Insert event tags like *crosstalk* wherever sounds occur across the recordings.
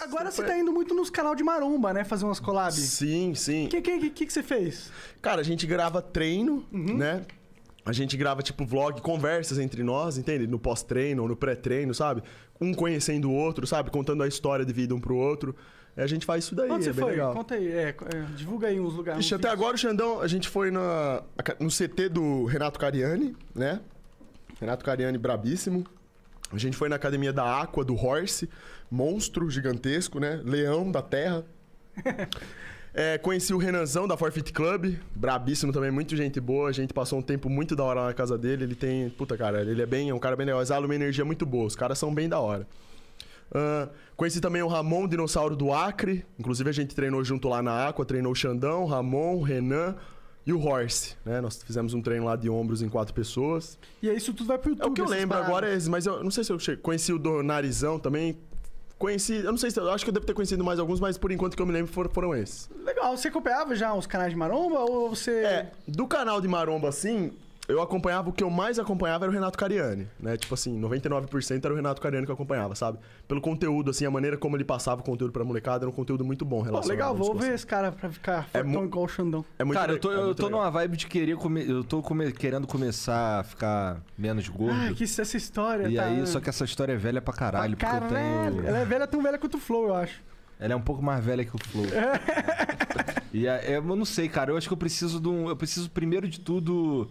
Agora você tá indo muito nos canal de maromba, né? Fazer umas collabs. Sim, sim. O que, que, que, que você fez? Cara, a gente grava treino, né? A gente grava, tipo, vlog, conversas entre nós, entende? No pós-treino ou no pré-treino, sabe? Um conhecendo o outro, sabe? Contando a história de vida um pro outro. E a gente faz isso daí, Onde é você foi? legal. Conta aí. É, é, divulga aí uns lugares. Ixi, até vídeos. agora o Xandão, a gente foi na, no CT do Renato Cariani, né? Renato Cariani brabíssimo. A gente foi na academia da Aqua, do Horse, monstro gigantesco, né? Leão da terra. *laughs* É, conheci o Renanzão da Forfeit Club, brabíssimo também, muito gente boa. A gente passou um tempo muito da hora na casa dele. Ele tem. Puta, cara, ele é bem. É um cara bem legal. Exala uma energia muito boa. Os caras são bem da hora. Ah, conheci também o Ramon, dinossauro do Acre. Inclusive a gente treinou junto lá na Aqua, treinou o Xandão, Ramon, Renan e o Horse, né? Nós fizemos um treino lá de ombros em quatro pessoas. E aí isso tudo vai pro YouTube. É o que eu lembro paradas. agora, é esse, mas eu não sei se eu che- conheci o do Narizão também. Conheci, eu não sei se eu acho que eu devo ter conhecido mais alguns, mas por enquanto que eu me lembro foram, foram esses. Legal. Você acompanhava já os canais de maromba ou você. É, do canal de Maromba assim, eu acompanhava, o que eu mais acompanhava era o Renato Cariani, né? Tipo assim, 99% era o Renato Cariani que eu acompanhava, sabe? Pelo conteúdo, assim, a maneira como ele passava o conteúdo pra molecada, era um conteúdo muito bom Pô, relacionado legal, à vou ver esse cara pra ficar É mu- igual o Xandão. É muito Cara, eu tô, é eu muito tô legal. numa vibe de querer comer. Eu tô come- querendo começar a ficar menos gordo. Ah, que isso- essa história. e tá... aí, só que essa história é velha pra caralho, Pra porque eu tenho. Ela é velha, tão velha quanto o Flow, eu acho. Ela é um pouco mais velha que o Flow. *laughs* e a- é, eu não sei, cara. Eu acho que eu preciso de um. Eu preciso, primeiro de tudo,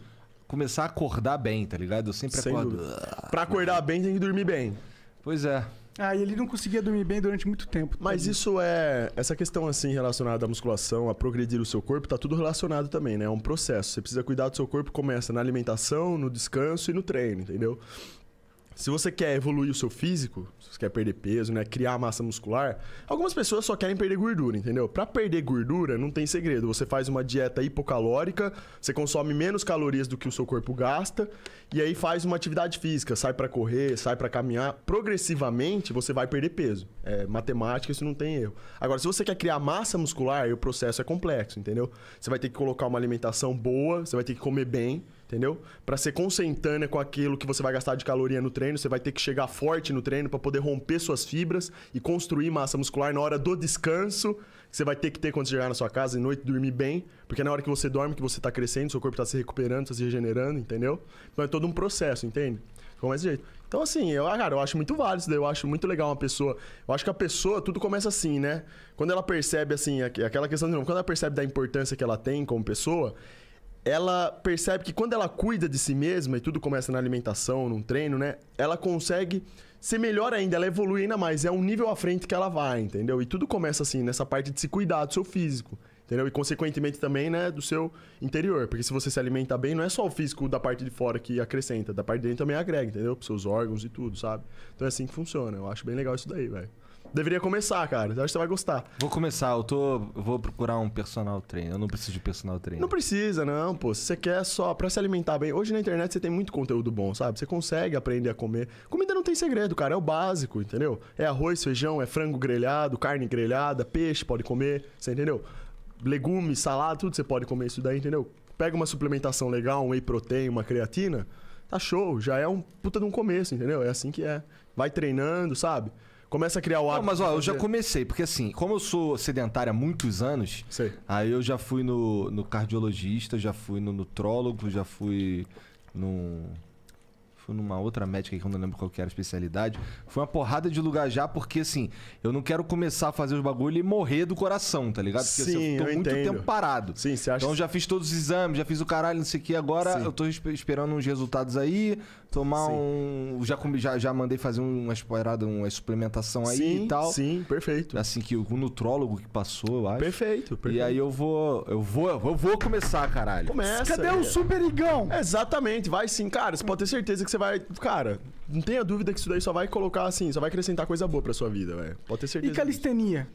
começar a acordar bem, tá ligado? Eu sempre Sem acordo. dúvida. Pra acordar bem, tem que dormir bem. Pois é. Ah, e ele não conseguia dormir bem durante muito tempo. Mas tadinho. isso é. Essa questão assim relacionada à musculação, a progredir o seu corpo, tá tudo relacionado também, né? É um processo. Você precisa cuidar do seu corpo, começa na alimentação, no descanso e no treino, entendeu? Se você quer evoluir o seu físico, se você quer perder peso, né, criar massa muscular, algumas pessoas só querem perder gordura, entendeu? Pra perder gordura não tem segredo. Você faz uma dieta hipocalórica, você consome menos calorias do que o seu corpo gasta e aí faz uma atividade física, sai pra correr, sai pra caminhar, progressivamente você vai perder peso. É matemática, isso não tem erro. Agora, se você quer criar massa muscular, o processo é complexo, entendeu? Você vai ter que colocar uma alimentação boa, você vai ter que comer bem, entendeu? Pra ser consentânea com aquilo que você vai gastar de caloria no treino, você vai ter que chegar forte no treino pra poder romper suas fibras e construir massa muscular na hora do descanso. que Você vai ter que ter quando chegar na sua casa de noite, dormir bem, porque é na hora que você dorme que você tá crescendo, seu corpo tá se recuperando, tá se regenerando, entendeu? Então é todo um processo, entende? Começa desse jeito. Então, assim, eu, ah, cara, eu acho muito válido isso daí. Eu acho muito legal uma pessoa. Eu acho que a pessoa, tudo começa assim, né? Quando ela percebe, assim, aqu- aquela questão de novo, quando ela percebe da importância que ela tem como pessoa, ela percebe que quando ela cuida de si mesma e tudo começa na alimentação, num treino, né? Ela consegue ser melhor ainda, ela evolui ainda mais. É um nível à frente que ela vai, entendeu? E tudo começa assim, nessa parte de se cuidar do seu físico. Entendeu? E consequentemente também, né, do seu interior. Porque se você se alimenta bem, não é só o físico da parte de fora que acrescenta, da parte de dentro também agrega, entendeu? Pros seus órgãos e tudo, sabe? Então é assim que funciona. Eu acho bem legal isso daí, velho. Deveria começar, cara. Eu acho que você vai gostar. Vou começar, eu tô. Eu vou procurar um personal trainer. Eu não preciso de personal trainer. Não precisa, não, pô. Se você quer só pra se alimentar bem. Hoje na internet você tem muito conteúdo bom, sabe? Você consegue aprender a comer. Comida não tem segredo, cara. É o básico, entendeu? É arroz, feijão, é frango grelhado, carne grelhada, peixe pode comer, você entendeu? Legumes, salada, tudo você pode comer isso daí, entendeu? Pega uma suplementação legal, um whey protein, uma creatina, tá show. Já é um puta de um começo, entendeu? É assim que é. Vai treinando, sabe? Começa a criar o Não, hábito. mas ó, eu já comecei, porque assim, como eu sou sedentário há muitos anos, Sei. aí eu já fui no, no cardiologista, já fui no nutrólogo, já fui no. Fui numa outra médica que eu não lembro qual que era a especialidade. Foi uma porrada de lugar já, porque assim, eu não quero começar a fazer os bagulho e morrer do coração, tá ligado? Porque assim, Sim, eu tô eu muito entendo. tempo parado. Sim, você acha Então já fiz todos os exames, já fiz o caralho, não sei o que. Agora Sim. eu tô espe- esperando uns resultados aí, tomar Sim. um. Já, já, já mandei fazer umas paradas, uma suplementação aí sim, e tal. Sim, perfeito. Assim, que o o nutrólogo que passou, eu acho. Perfeito, perfeito. E aí eu vou. Eu vou. Eu vou começar, caralho. Começa. Cadê é. o Super Igão? Exatamente, vai sim, cara. Você pode ter certeza que você vai. Cara, não tenha dúvida que isso daí só vai colocar assim, só vai acrescentar coisa boa pra sua vida, velho. Pode ter E certeza. disso. calistenia?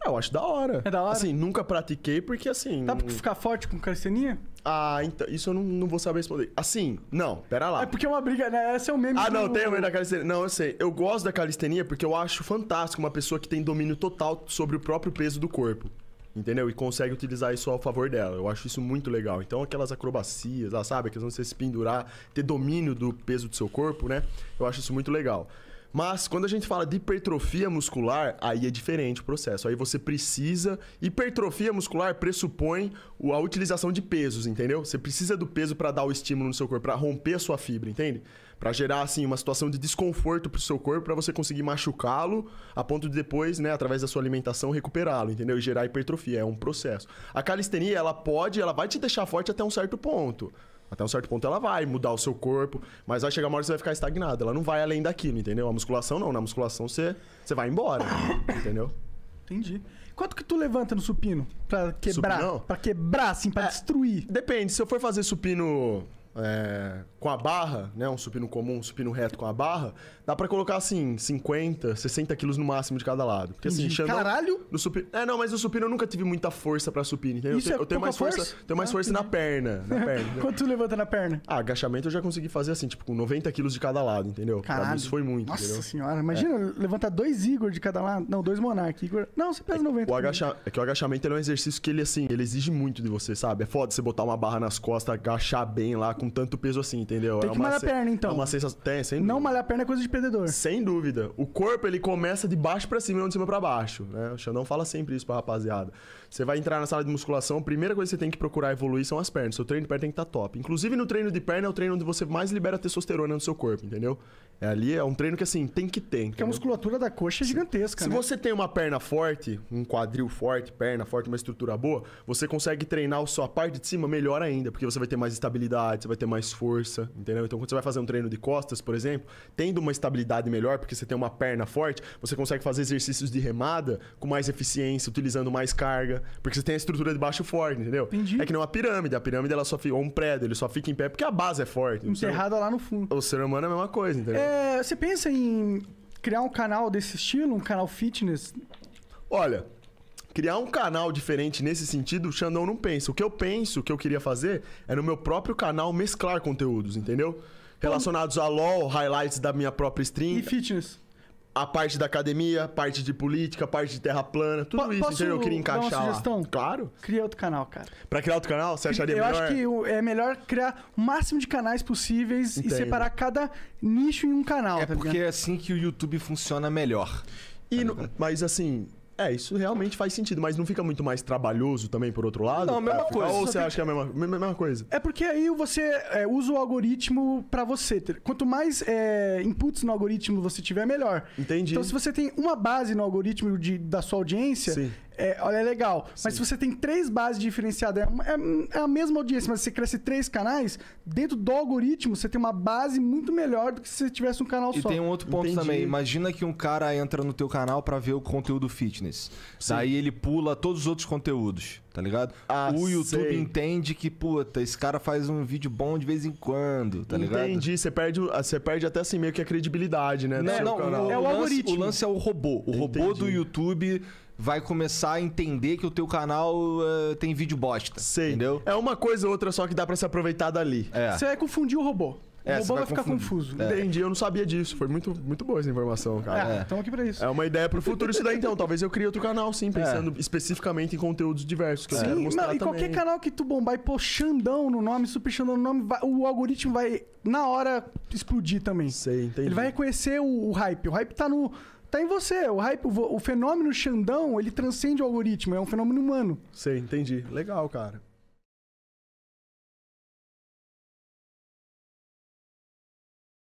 Ah, Eu acho da hora. É da hora? Assim, nunca pratiquei porque assim. Dá pra ficar forte com calistenia? Ah, então. Isso eu não, não vou saber responder. Assim, não, pera lá. É porque é uma briga, né? Esse é o meme Ah, do- não, tem o meio da calistenia. Não, eu sei. Eu gosto da calistenia porque eu acho fantástico uma pessoa que tem domínio total sobre o próprio peso do corpo. Entendeu? E consegue utilizar isso ao favor dela. Eu acho isso muito legal. Então, aquelas acrobacias, lá, sabe? A questão de você se pendurar, ter domínio do peso do seu corpo, né? Eu acho isso muito legal. Mas quando a gente fala de hipertrofia muscular, aí é diferente o processo. Aí você precisa. Hipertrofia muscular pressupõe a utilização de pesos, entendeu? Você precisa do peso para dar o estímulo no seu corpo, para romper a sua fibra, entende? Para gerar assim uma situação de desconforto pro seu corpo, para você conseguir machucá-lo a ponto de depois, né, através da sua alimentação recuperá-lo, entendeu? E gerar hipertrofia, é um processo. A calistenia, ela pode, ela vai te deixar forte até um certo ponto. Até um certo ponto ela vai mudar o seu corpo, mas vai chegar uma hora que você vai ficar estagnado. Ela não vai além daquilo, entendeu? A musculação não. Na musculação você, você vai embora, *coughs* entendeu? Entendi. Quanto que tu levanta no supino? Pra quebrar? Supinão? Pra quebrar, assim, pra É. destruir. Depende, se eu for fazer supino é, com a barra, né? Um supino comum, um supino reto com a barra, dá pra colocar assim, 50, 60 quilos no máximo de cada lado. Porque assim. Xandão, Caralho! No supino... É, não, mas no supino eu nunca tive muita força pra supino, entendeu? Isso eu é tenho, eu tenho mais força, força? tenho mais Ah, força na perna, na *laughs* perna. Quanto tu levanta na perna? Ah, agachamento eu já consegui fazer assim, tipo, com 90 quilos de cada lado, entendeu? Pra mim Caralho. isso foi muito, Nossa entendeu? senhora, imagina levantar dois Igor de cada lado. Não, dois Monark. Igor... Não, você pesa 90. O agacha... É que o agachamento é um exercício que ele, assim, ele exige muito de você, sabe? É foda você botar uma barra nas costas, agachar bem lá com tanto peso assim, entendeu? Tem é que uma malhar a se- perna, então. É uma sensação... Tem, sem dúvida. Não malhar a perna é coisa de perdedor. Sem dúvida. O corpo, ele começa de baixo pra cima e não de cima pra baixo, né? O Xandão fala sempre isso pra rapaziada. Você vai entrar na sala de musculação, a primeira coisa que você tem que procurar evoluir são as pernas. Seu treino de perna tem que estar top. Inclusive, no treino de perna é o treino onde você mais libera testosterona no seu corpo, entendeu? É ali, é um treino que, assim, tem que ter, Porque a musculatura da coxa é gigantesca, Se né? você tem uma perna forte, um quadril forte, perna forte, uma estrutura boa, você consegue treinar a sua parte de cima melhor ainda, porque você vai ter mais estabilidade, você vai ter mais força, entendeu? Então, quando você vai fazer um treino de costas, por exemplo, tendo uma estabilidade melhor, porque você tem uma perna forte, você consegue fazer exercícios de remada com mais eficiência, utilizando mais carga, porque você tem a estrutura de baixo forte, entendeu? Entendi. É que nem uma pirâmide, a pirâmide ela só fica, ou um prédio, ele só fica em pé porque a base é forte. Enterrada lá no fundo. O ser humano é a mesma coisa, entendeu? É, você pensa em criar um canal desse estilo, um canal fitness? Olha, criar um canal diferente nesse sentido, o Xandão não pensa. O que eu penso, o que eu queria fazer, é no meu próprio canal mesclar conteúdos, entendeu? Relacionados a LOL, highlights da minha própria stream, E fitness? a parte da academia, parte de política, parte de terra plana, tudo Po- isso, posso entendeu? Eu queria dar uma encaixar sugestão? lá. Claro. Cria outro canal, cara. Pra criar outro canal, você acharia Eu melhor? acho que é melhor criar o máximo de canais possíveis Entendo. e separar cada nicho em um canal. É tá porque ligado? é assim que o YouTube funciona melhor. E no- mas assim, é, isso realmente faz sentido, mas não fica muito mais trabalhoso também, por outro lado? Não, a mesma É, coisa. Ou você acha que é a mesma, mesma coisa? É porque aí você é, usa o algoritmo pra você. Quanto mais é, inputs no algoritmo você tiver, melhor. Entendi. Então, se você tem uma base no algoritmo de- da sua audiência, Sim. É, olha, é legal. Mas se Sim. você tem três bases diferenciadas, é, é- é a mesma audiência, mas você cresce três canais, dentro do algoritmo você tem uma base muito melhor do que se você tivesse um canal E só. tem um outro ponto Entendi. também. Imagina que um cara entra no teu canal pra ver o conteúdo fitness. Daí ele pula todos os outros conteúdos, tá ligado? Ah, o YouTube sei. entende que, puta, esse cara faz um vídeo bom de vez em quando, tá ligado? Entendi, você perde, o- você perde até assim meio que a credibilidade, né? do Não, seu não, canal. o, É o lance, algoritmo. o lance é o robô. O robô Entendi. do YouTube vai começar a entender que o teu canal eh, tem vídeo bosta. Sei. Entendeu? É uma coisa ou outra só que dá pra se aproveitar dali. É. Você vai confundir o robô. O É, você robô vai, vai ficar confundir. confuso. É. Entendi, eu não sabia disso. Foi muito, muito boa essa informação, cara. É, estamos aqui pra isso. É uma ideia pro futuro isso daí, então. Talvez eu crie outro canal, sim, pensando especificamente em conteúdos diversos que eu quero Sim, mostrar não, e qualquer canal que tu bombar e pôr Xandão no nome, Super Xandão no nome, vai- o algoritmo vai, na hora, explodir também. Sei, entendi. Ele vai reconhecer o, o hype. O hype tá no. Tá em você. O hype, o, o fenômeno Xandão, ele transcende o algoritmo. É um fenômeno humano. Sei, entendi. Legal, cara.